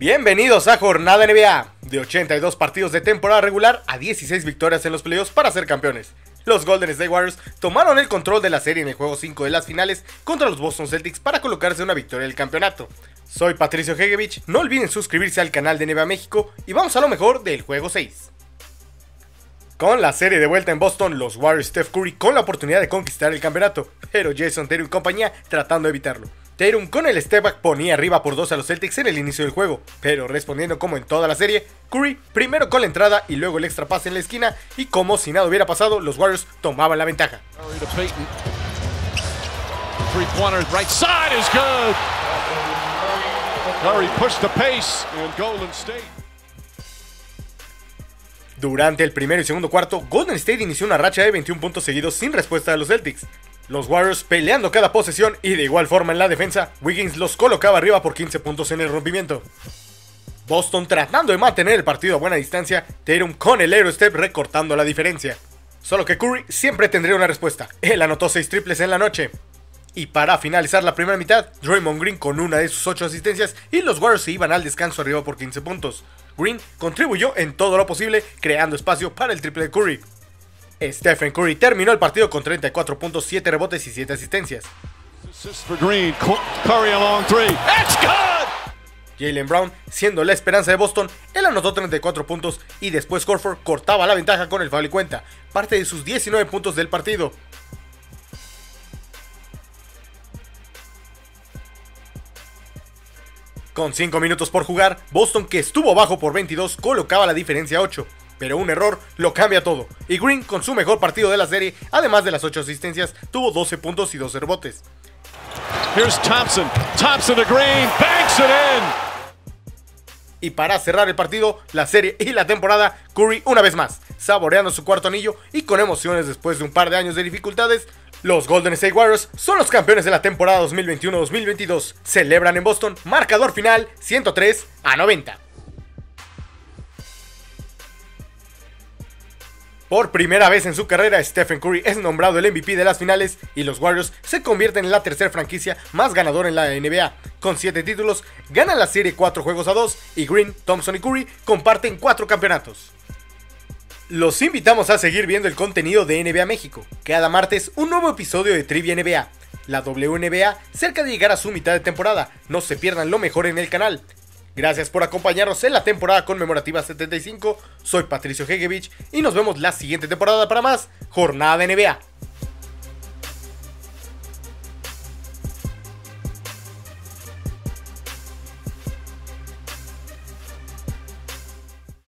Bienvenidos a Jornada NBA. De 82 partidos de temporada regular a 16 victorias en los playoffs para ser campeones. Los Golden State Warriors tomaron el control de la serie en el juego 5 de las finales contra los Boston Celtics para colocarse una victoria del campeonato. Soy Patricio Hegevich, no olviden suscribirse al canal de NBA México y vamos a lo mejor del juego 6. Con la serie de vuelta en Boston, los Warriors Steph Curry con la oportunidad de conquistar el campeonato, pero Jason Tatum y compañía tratando de evitarlo. Tatum con el step back ponía arriba por dos a los Celtics en el inicio del juego, pero respondiendo como en toda la serie, Curry primero con la entrada y luego el extra pase en la esquina y como si nada hubiera pasado, los Warriors tomaban la ventaja. Durante el primero y segundo cuarto, Golden State inició una racha de 21 puntos seguidos sin respuesta de los Celtics. Los Warriors peleando cada posesión y de igual forma en la defensa, Wiggins los colocaba arriba por 15 puntos en el rompimiento. Boston tratando de mantener el partido a buena distancia, Tatum con el Aerostep recortando la diferencia. Solo que Curry siempre tendría una respuesta. Él anotó 6 triples en la noche. Y para finalizar la primera mitad, Draymond Green con una de sus 8 asistencias y los Warriors se iban al descanso arriba por 15 puntos. Green contribuyó en todo lo posible, creando espacio para el triple de Curry. Stephen Curry terminó el partido con 34 puntos, 7 rebotes y 7 asistencias. Jalen Brown, siendo la esperanza de Boston, él anotó 34 puntos y después Corford cortaba la ventaja con el foul y cuenta, parte de sus 19 puntos del partido. Con 5 minutos por jugar, Boston, que estuvo bajo por 22, colocaba la diferencia 8 pero un error lo cambia todo. Y Green, con su mejor partido de la serie, además de las 8 asistencias, tuvo 12 puntos y 12 rebotes. Thompson. Thompson Green. Banks it in. Y para cerrar el partido, la serie y la temporada, Curry una vez más, saboreando su cuarto anillo y con emociones después de un par de años de dificultades, los Golden State Warriors son los campeones de la temporada 2021-2022. Celebran en Boston, marcador final 103 a 90. Por primera vez en su carrera, Stephen Curry es nombrado el MVP de las finales y los Warriors se convierten en la tercera franquicia más ganadora en la NBA. Con 7 títulos, ganan la serie 4 juegos a 2 y Green, Thompson y Curry comparten 4 campeonatos. Los invitamos a seguir viendo el contenido de NBA México. Cada martes un nuevo episodio de Trivia NBA. La WNBA cerca de llegar a su mitad de temporada. No se pierdan lo mejor en el canal. Gracias por acompañarnos en la temporada conmemorativa 75. Soy Patricio Hegevich y nos vemos la siguiente temporada para más Jornada de NBA.